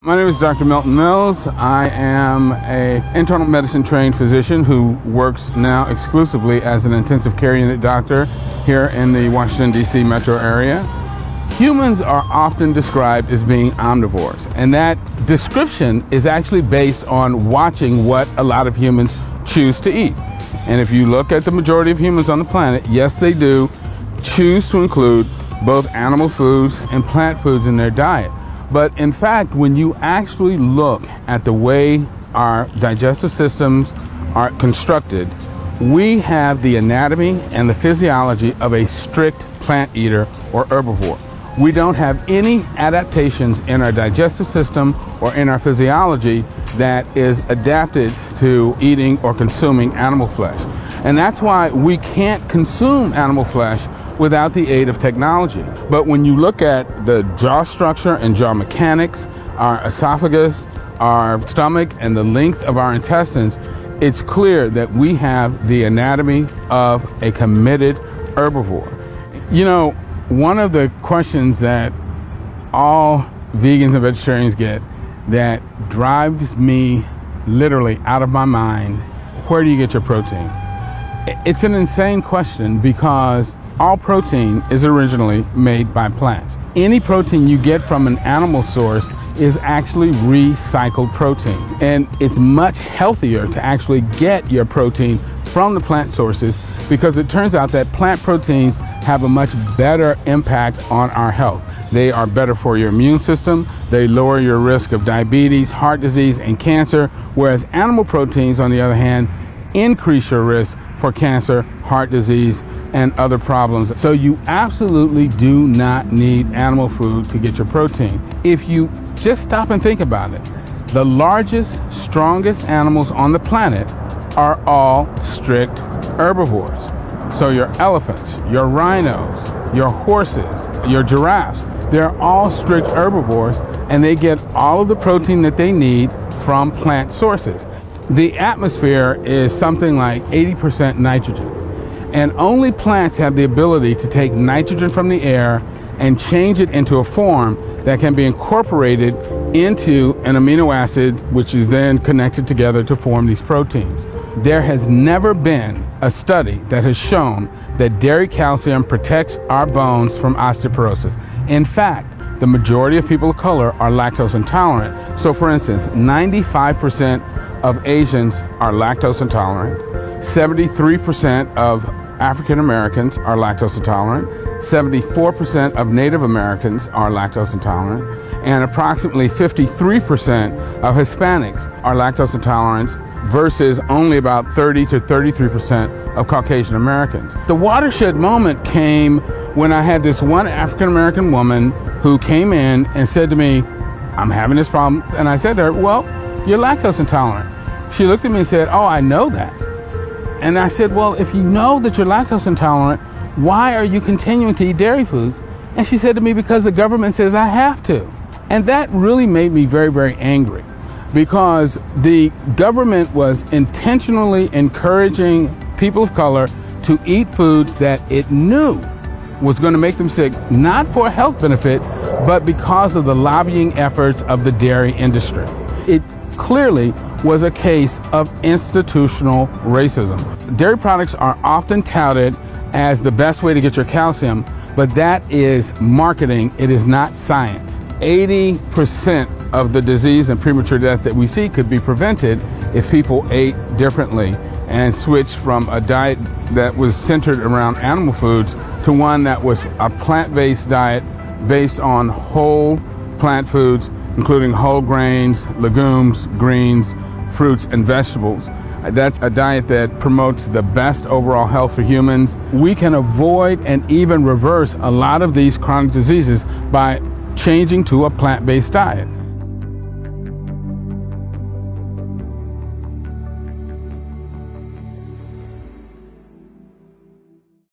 My name is Dr. Milton Mills. I am a internal medicine trained physician who works now exclusively as an intensive care unit doctor here in the Washington D.C. metro area. Humans are often described as being omnivores, and that description is actually based on watching what a lot of humans choose to eat. And if you look at the majority of humans on the planet, yes, they do choose to include both animal foods and plant foods in their diet. But in fact, when you actually look at the way our digestive systems are constructed, we have the anatomy and the physiology of a strict plant eater or herbivore. We don't have any adaptations in our digestive system or in our physiology that is adapted to eating or consuming animal flesh. And that's why we can't consume animal flesh without the aid of technology. But when you look at the jaw structure and jaw mechanics, our esophagus, our stomach, and the length of our intestines, it's clear that we have the anatomy of a committed herbivore. You know, one of the questions that all vegans and vegetarians get that drives me literally out of my mind where do you get your protein? It's an insane question because all protein is originally made by plants. Any protein you get from an animal source is actually recycled protein. And it's much healthier to actually get your protein from the plant sources because it turns out that plant proteins have a much better impact on our health. They are better for your immune system, they lower your risk of diabetes, heart disease, and cancer, whereas animal proteins, on the other hand, increase your risk for cancer, heart disease, and other problems. So you absolutely do not need animal food to get your protein. If you just stop and think about it, the largest, strongest animals on the planet are all strict herbivores. So your elephants, your rhinos, your horses, your giraffes, they're all strict herbivores and they get all of the protein that they need from plant sources. The atmosphere is something like 80% nitrogen. And only plants have the ability to take nitrogen from the air and change it into a form that can be incorporated into an amino acid, which is then connected together to form these proteins. There has never been a study that has shown that dairy calcium protects our bones from osteoporosis. In fact, the majority of people of color are lactose intolerant. So, for instance, 95% of Asians are lactose intolerant. 73% of African Americans are lactose intolerant. 74% of Native Americans are lactose intolerant. And approximately 53% of Hispanics are lactose intolerant versus only about 30 to 33% of Caucasian Americans. The watershed moment came when I had this one African American woman who came in and said to me, I'm having this problem. And I said to her, Well, you're lactose intolerant. She looked at me and said, Oh, I know that. And I said, Well, if you know that you're lactose intolerant, why are you continuing to eat dairy foods? And she said to me, Because the government says I have to. And that really made me very, very angry because the government was intentionally encouraging people of color to eat foods that it knew was going to make them sick, not for health benefit, but because of the lobbying efforts of the dairy industry. It clearly was a case of institutional racism. Dairy products are often touted as the best way to get your calcium, but that is marketing, it is not science. 80% of the disease and premature death that we see could be prevented if people ate differently and switched from a diet that was centered around animal foods to one that was a plant-based diet based on whole plant foods, including whole grains, legumes, greens, fruits, and vegetables. That's a diet that promotes the best overall health for humans. We can avoid and even reverse a lot of these chronic diseases by changing to a plant-based diet.